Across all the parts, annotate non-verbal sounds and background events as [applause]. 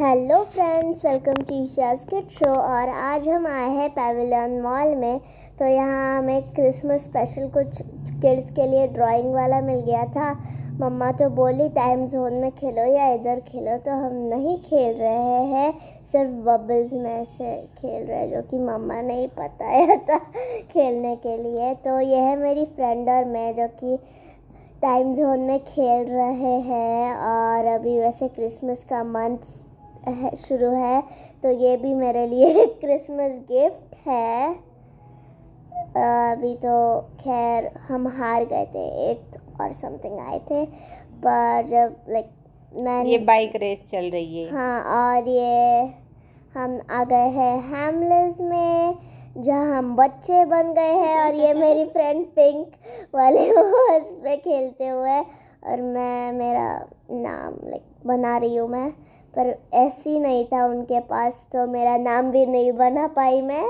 Hello friends welcome to Isha's kid show और आज हम आए हैं पेविलियन मॉल में। तो यहाँ हमें क्रिसमस स्पेशल कुछ किड्स के लिए ड्राइंग वाला मिल गया था। मम्मा तो बोली टाइम जोन में खेलो या इधर खेलो। तो हम नहीं खेल रहे हैं। सिर्फ़ बबल्स में से खेल रहे जो कि मम्मा ने ही बताया [laughs] था खेलने के लिए। तो यह है मेरी फ्रेंड और मैं, जो कि टाइम जोन में खेल रहे हैं। और अभी वैसे क्रिसमस का मंथ शुरू है तो ये भी मेरे लिए [laughs] क्रिसमस गिफ्ट है। अभी तो खैर हम हार गए थे एट्थ और समथिंग आए थे पर जब लाइक मैं ये बाइक रेस चल रही है। हाँ और ये हम आ गए हैं हैमलेस में जहाँ हम बच्चे बन गए हैं और ये मेरी [laughs] फ्रेंड पिंक वाले वो उस पे खेलते हुए और मैं मेरा नाम लाइक बना रही हूँ मैं। पर ऐसी नहीं था उनके पास तो मेरा नाम भी नहीं बना पाई मैं।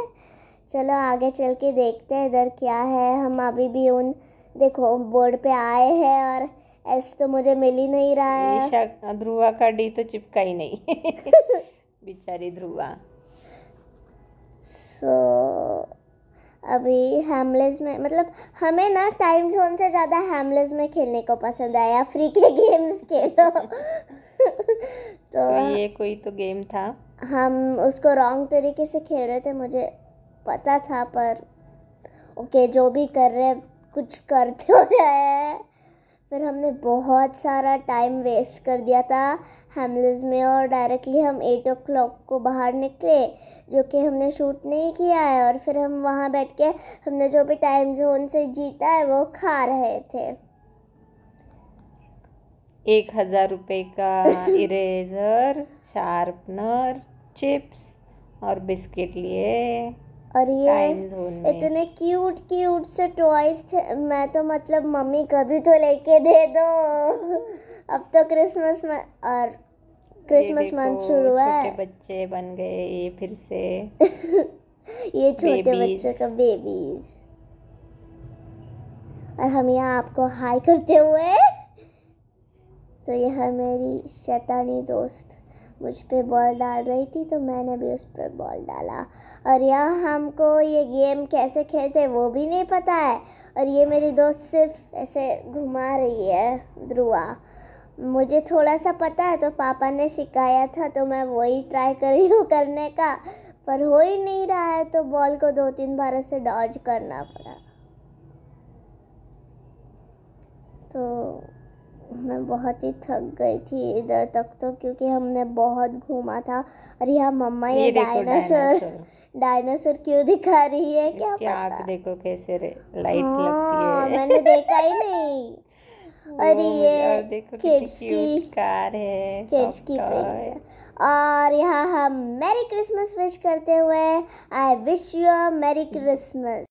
चलो आगे चल के देखते हैं इधर क्या है। हम अभी भी उन देखो बोर्ड पे आए हैं और ऐसे तो मुझे मिल ही नहीं रहा है। ध्रुवा का डी तो चिपका ही नहीं। [laughs] बेचारी ध्रुवा। सो अभी हैमलेस में मतलब हमें ना टाइम जोन से ज़्यादा हैमलेस में खेलने को पसंद आया। फ्री के गेम्स खेलो। तो ये कोई तो गेम था। हम उसको रॉन्ग तरीके से खेल रहे थे मुझे पता था पर ओके जो भी कर रहे कुछ करते हो रहे हैं। फिर हमने बहुत सारा टाइम वेस्ट कर दिया था हैमलेस में और डायरेक्टली हम एट ओ क्लॉक को बाहर निकले जो कि हमने शूट नहीं किया है। और फिर हम वहाँ बैठ के हमने जो भी टाइम जोन से जीता है वो खा रहे थे। एक हज़ार रुपये का इरेजर शार्पनर चिप्स और बिस्किट लिए। और ये इतने क्यूट क्यूट से टॉयज थे। मैं तो मतलब मम्मी कभी तो लेके दे दो। अब तो क्रिसमस में और क्रिसमस मंथ शुरू है। छोटे बच्चे बन गए ये फिर से। [laughs] ये छोटे बच्चों का बेबीज और हम यहाँ आपको हाई करते हुए तो यह मेरी शैतानी दोस्त मुझ पे बॉल डाल रही थी तो मैंने भी उस पर बॉल डाला। और यहाँ हमको ये गेम कैसे खेलते वो भी नहीं पता है। और ये मेरी दोस्त सिर्फ़ ऐसे घुमा रही है ध्रुआ मुझे थोड़ा सा पता है तो पापा ने सिखाया था तो मैं वही ट्राई कर रही हूँ करने का। पर हो ही नहीं रहा है तो बॉल को दो तीन बार ऐसे डॉज करना पड़ा। तो मैं बहुत ही थक गई थी इधर तक तो क्योंकि हमने बहुत घूमा था। और यहाँ मम्मा ये ये डायनासोर डायनासोर। क्यों दिखा रही है क्या पता? देखो कैसे लाइट हाँ, लगती है। मैंने देखा ही नहीं। [laughs] और ये kids की- कार है किड्स की और यहाँ हम मैरी क्रिसमस विश करते हुए I wish you a merry Christmas